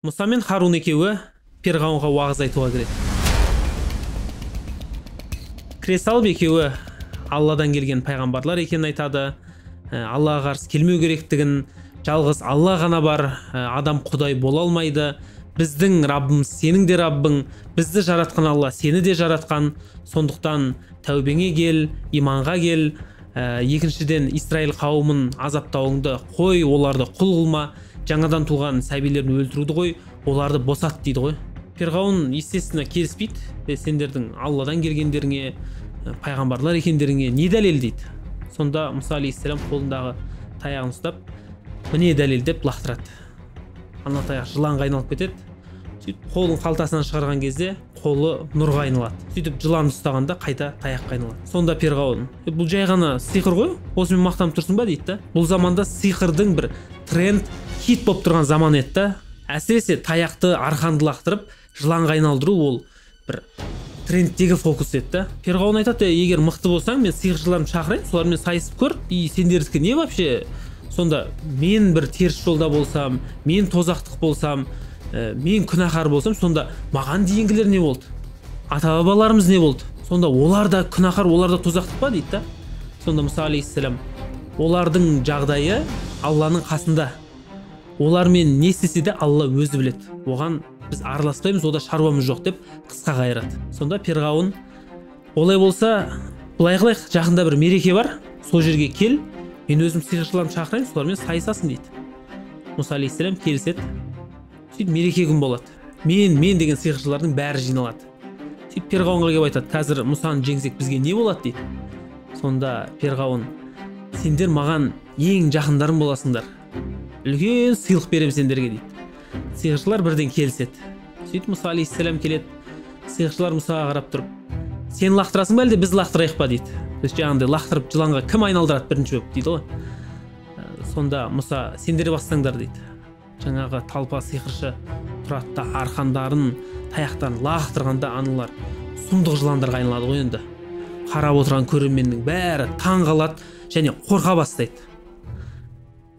мұса мен харун екеуі перғауынға уағыз айтуға кіреді. Кіре салып екеуі алладан келген пайғамбарлар екенін айтады. Аллаға қарсы келмеу керектігін жалғыз алла ғана бар адам құдай бола алмайды. Біздің раббымыз сенің де раббың бізді жаратқан алла сені де жаратқан. Сондықтан тәубеңе кел иманға кел. Ә, екіншіден израиль қауымын азаптауыңды қой оларды құл қылма. Жаңадан туған сәбилерін өлтіруді қой оларды босат дейді ғой. Перғауын естественно келіспейді. «Е, сендердің алладан келгендеріңе пайғамбарлар екендеріңе не дәлел дейді. Сонда мұса алейхисалам қолындағы таяғын ұстап міне дәлел деп лақтырады. Ана таяқ жыланға айналып кетеді. Сөйтіп қолын қалтасынан шығарған кезде қолы нұрға айналады. Сөйтіп жыланды ұстағанда қайта таяққа айналады. Сонда перғауын «Е, бұл жай ғана сиқыр ғой осымен мақтанып тұрсың ба? дейді да бұл заманда сиқырдың бір тренд хит болып тұрған заман еді да әсіресе таяқты арқанды лақтырып жыланға айналдыру ол бір трендтегі фокус еді да перғауын айтады «Е, егер мықты болсаң мен сиқыршыларымды шақырайын солармен сайысып көр и сендердікі не вообще? Сонда мен бір теріс жолда болсам мен тозақтық болсам ә, мен күнәһар болсам сонда маған дейінгілер не болды? Ата бабаларымыз не болды? Сонда олар да күнәһар олар да тозақтық па? дейді да. Сонда мұса алейхисалам олардың жағдайы алланың қасында. Олармен не істесе де алла өзі біледі. Оған біз араласпаймыз ода шаруамыз жоқ деп қысқа қайырады сонда перғауын олай болса былай қылайық жақында бір мереке бар. Сол жерге кел мен өзім сиқыршыларымды шақырайын солармен сайысасың дейді. Мұса алейхисалам келіседі. Сөйтіп мереке күн болады. Мен мен деген сиқыршылардың бәрі жиналады. Сөйтіп перғауынға келіп айтады қазір мұсаны жеңсек бізге не болады? дейді. Сонда перғауын сендер маған ең жақындарым боласыңдар. Үлкен сыйлық беремін сендерге дейді. Сиқыршылар бірден келіседі. Сөйтіп мұса алейхисалам келеді. Сиқыршылар мұсаға қарап тұрып сен лақтырасың ба әлде біз лақтырайық па? дейді. То есть жаңағыдай лақтырып жыланға кім айналдырады бірінші болып дейді ғой. Ә, сонда мұса сендер бастаңдар дейді. Жаңағы талпа сиқыршы тұрады да арқандарын таяқтарын лақтырғанда аналар сұмдық жыландарға айналады ғой енді. Қарап отырған көрерменнің бәрі таң қалады. Және қорқа бастайды.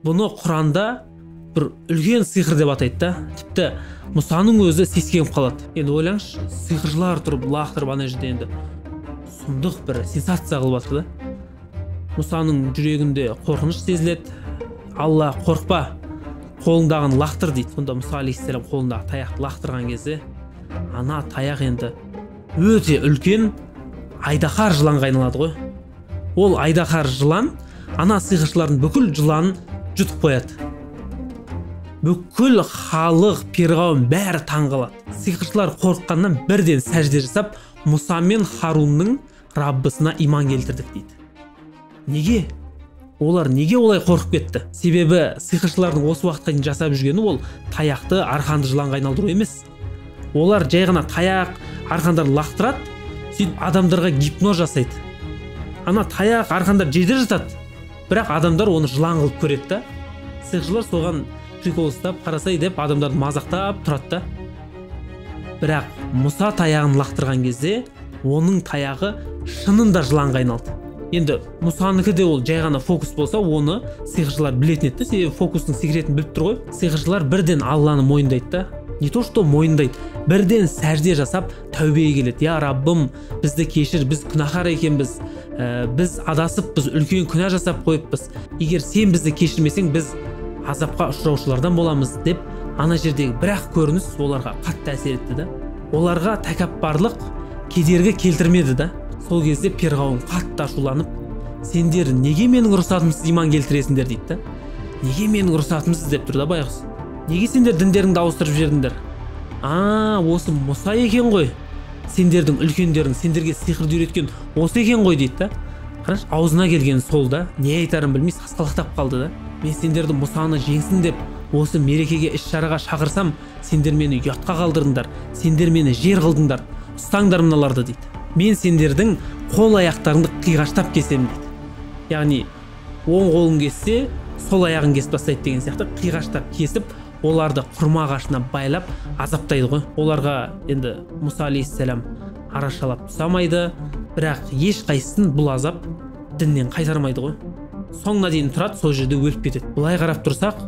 Бұны құранда бір үлкен сиқыр деп атайды да. Тіпті мұсаның өзі сескеніп қалады. Енді ойлаңызшы сиқыршылар тұрып лақтырып ана жерде енді сұмдық бір сенсация қылып жатыр да. Мұсаның жүрегінде қорқыныш сезіледі. Алла қорықпа қолыңдағыны лақтыр дейді. Сонда мұса алейхисалам қолындағы таяқты лақтырған кезде ана таяқ енді өте үлкен айдаһар жыланға айналады ғой ол айдаһар жылан ана сиқыршылардың бүкіл жыланын жұтып қояды. Бүкіл халық перғауын бәрі таң қалады сиқыршылар қорыққаннан бірден сәжде жасап мұса мен харунның раббысына иман келтірдік дейді. Неге? Олар неге олай қорқып кетті? Себебі сиқыршылардың осы уақытқа дейін жасап жүргені ол таяқты арқанды жыланға айналдыру емес. Олар жай ғана таяқ арқандарды лақтырады сөйтіп адамдарға гипноз жасайды. Ана таяқ арқандар жерде жатады. Бірақ адамдар оны жылан қылып көреді да. Сиқыршылар соған прикол ұстап қарасай деп адамдарды мазақтап тұрады да. Бірақ мұса таяғын лақтырған кезде оның таяғы шынында жыланға айналды. Енді мұсанікі де ол жай ғана фокус болса оны сиқыршылар білетін еді да. Себебі фокустың секретін біліп тұр ғой. Сиқыршылар бірден алланы мойындайды да. Не то что мойындайды бірден сәжде жасап тәубеге келеді. Я раббым бізді кешір біз күнәһар екенбіз ә, біз адасыппыз үлкен күнә жасап қойыппыз. Егер сен бізді кешірмесең біз азапқа ұшыраушылардан боламыз деп ана жердегі бір ақ көрініс оларға қатты әсер етті да. Оларға тәкаппарлық кедергі келтірмеді да. Сол кезде перғауын қатты ашуланып сендер неге менің рұқсатымсыз иман келтіресіңдер? дейді да. Неге менің рұқсатымсыз деп тұр да байғұс. Неге сендер діндеріңді ауыстырып жібердіңдер? А осы мұса екен ғой сендердің үлкендерің сендерге сиқырды үйреткен осы екен ғой дейді да. Қарашы аузына келген сол да не айтарын білмей сасқалақтап қалды да. Мен сендерді мұсаны жеңсін деп осы мерекеге іс шараға шақырсам сендер мені ұятқа қалдырдыңдар сендер мені жер қылдыңдар ұстаңдар мыналарды дейді. Мен сендердің қол аяқтарыңды қиғаштап кесемін дейді. Яғни оң қолын кессе сол аяғын кесіп тастайды деген сияқты қиғаштап кесіп оларды құрма ағашына байлап азаптайды ғой. Оларға енді мұса алейхисалам арашалап ұстамайды бірақ ешқайсысын бұл азап діннен қайтармайды ғой. Соңына дейін тұрады сол жерде өліп кетеді. Былай қарап тұрсақ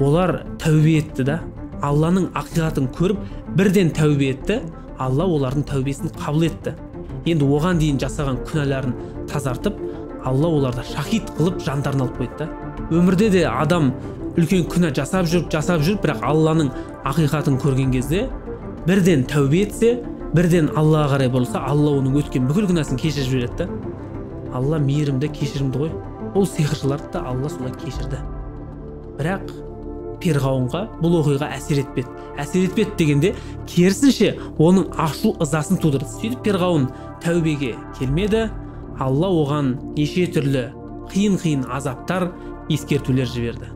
олар тәубе етті да алланың ақиқатын көріп бірден тәубе етті алла олардың тәубесін қабыл етті. Енді оған дейін жасаған күнәларын тазартып алла оларды шахид қылып жандарын алып қойды да. Өмірде де адам үлкен күнә жасап жүріп жасап жүріп бірақ алланың ақиқатын көрген кезде бірден тәубе етсе бірден аллаға қарай бұрылса алла оның өткен бүкіл күнәсін кешіріп жібереді да. Алла мейірімді кешірімді ғой. Ол сиқыршыларды да алла солай кешірді. Бірақ перғауынға бұл оқиға әсер етпеді. Әсер етпеді дегенде керісінше оның ашу ызасын тудырды. Сөйтіп перғауын тәубеге келмеді. Алла оған неше түрлі қиын қиын азаптар ескертулер жіберді.